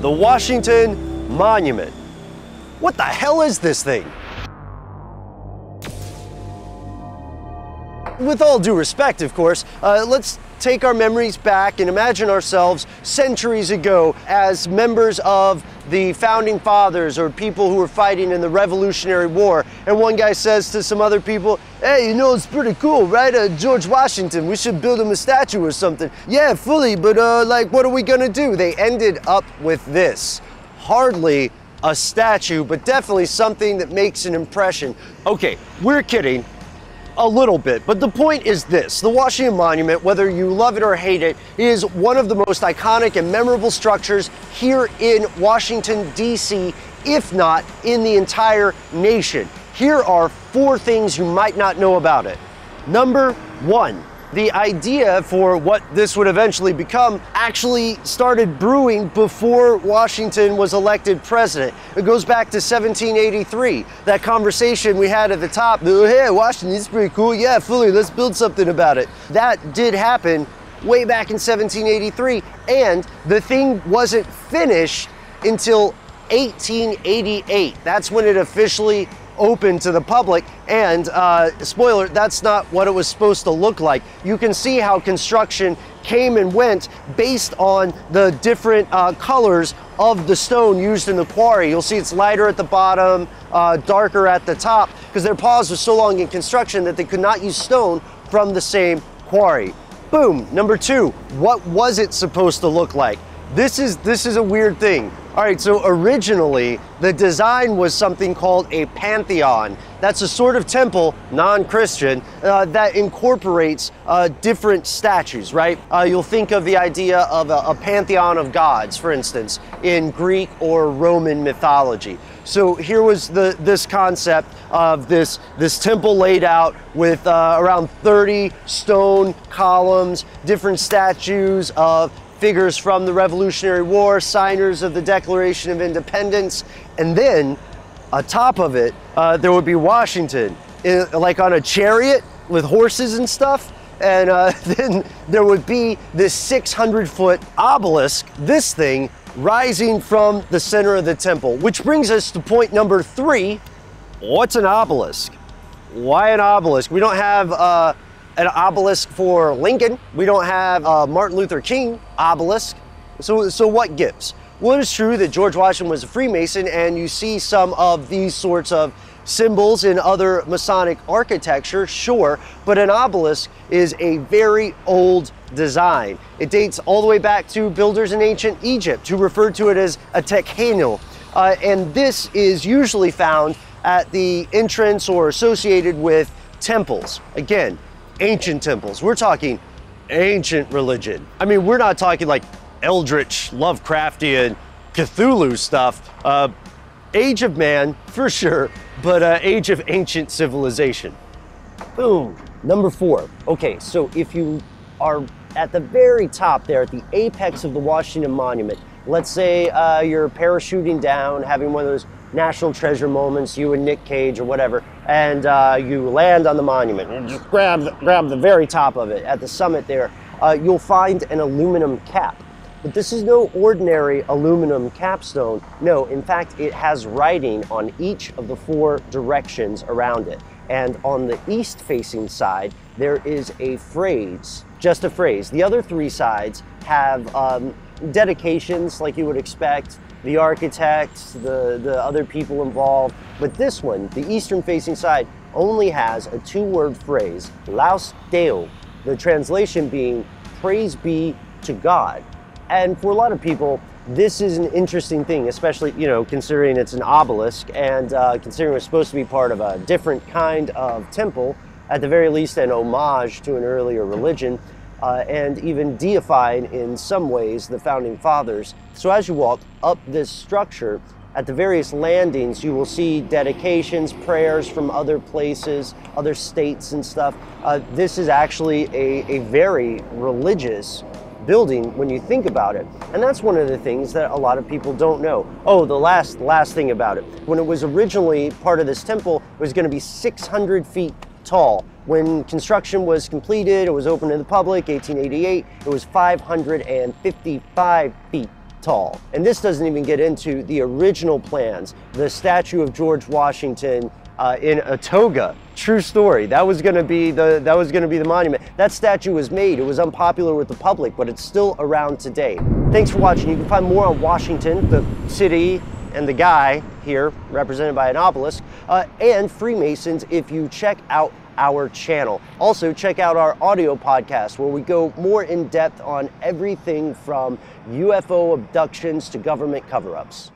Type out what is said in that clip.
the Washington Monument. What the hell is this thing? With all due respect, of course, uh, let's take our memories back and imagine ourselves centuries ago as members of the founding fathers or people who were fighting in the Revolutionary War. And one guy says to some other people, Hey, you know, it's pretty cool, right? Uh, George Washington, we should build him a statue or something. Yeah, fully, but uh, like, what are we gonna do? They ended up with this. Hardly a statue, but definitely something that makes an impression. Okay, we're kidding a little bit, but the point is this. The Washington Monument, whether you love it or hate it, is one of the most iconic and memorable structures here in Washington, D.C., if not in the entire nation. Here are four things you might not know about it. Number one, the idea for what this would eventually become actually started brewing before Washington was elected president. It goes back to 1783. That conversation we had at the top, oh, hey, Washington's pretty cool. Yeah, fully, let's build something about it. That did happen way back in 1783, and the thing wasn't finished until 1888. That's when it officially open to the public. And uh, spoiler, that's not what it was supposed to look like. You can see how construction came and went based on the different uh, colors of the stone used in the quarry. You'll see it's lighter at the bottom, uh, darker at the top, because their pause was so long in construction that they could not use stone from the same quarry. Boom. Number two, what was it supposed to look like? This is this is a weird thing. All right, so originally the design was something called a pantheon. That's a sort of temple, non-Christian, uh, that incorporates uh, different statues, right? Uh, you'll think of the idea of a, a, pantheon of gods, for instance, in Greek or Roman mythology. So here was the this concept of this this temple laid out with uh, around 30 stone columns, different statues of figures from the Revolutionary War, signers of the Declaration of Independence, and then atop of it, uh, there would be Washington, in, like on a chariot with horses and stuff. And uh, then there would be this 600 foot obelisk, this thing, rising from the center of the temple. Which brings us to point number three what's an obelisk? Why an obelisk? We don't have uh, an obelisk for Lincoln. We don't have a Martin Luther King obelisk. So, so what gives? Well, it is true that George Washington was a Freemason, and you see some of these sorts of symbols in other Masonic architecture, sure, but an obelisk is a very old design. It dates all the way back to builders in ancient Egypt who referred to it as a tekhenu. Uh, and this is usually found at the entrance or associated with temples. Again, ancient temples. We're talking ancient religion. I mean, we're not talking like eldritch, Lovecraftian, Cthulhu stuff. Uh, age of man, for sure, but uh, age of ancient civilization. Boom. Number four. Okay, so if you are at the very top there, at the apex of the Washington Monument, let's say uh, you're parachuting down, having one of those national treasure moments, you and Nick Cage or whatever, and uh, you land on the monument and just grab the, grab the very top of it at the summit there, uh, you'll find an aluminum cap. But this is no ordinary aluminum capstone. No, in fact, it has writing on each of the four directions around it. And on the east facing side, there is a phrase, just a phrase. The other three sides have um, dedications like you would expect, the architects, the, the other people involved. But this one, the eastern facing side, only has a two word phrase, Laus Deo, the translation being praise be to God. And for a lot of people, this is an interesting thing, especially, you know, considering it's an obelisk and uh, considering it's supposed to be part of a different kind of temple, at the very least an homage to an earlier religion uh, and even deifying in some ways the founding fathers. So as you walk up this structure, at the various landings, you will see dedications, prayers from other places, other states and stuff. Uh, this is actually a, a very religious building when you think about it. And that's one of the things that a lot of people don't know. Oh, the last last thing about it. When it was originally part of this temple, it was going to be 600 feet tall. When construction was completed, it was open to the public, 1888, it was 555 feet tall. And this doesn't even get into the original plans, the statue of George Washington uh, in a toga. True story. That was going to be the that was going to be the monument. That statue was made. It was unpopular with the public, but it's still around today. Thanks for watching. You can find more on Washington, the city, and the guy here, represented by an obelisk, uh, and Freemasons if you check out our channel. Also, check out our audio podcast where we go more in depth on everything from UFO abductions to government cover ups.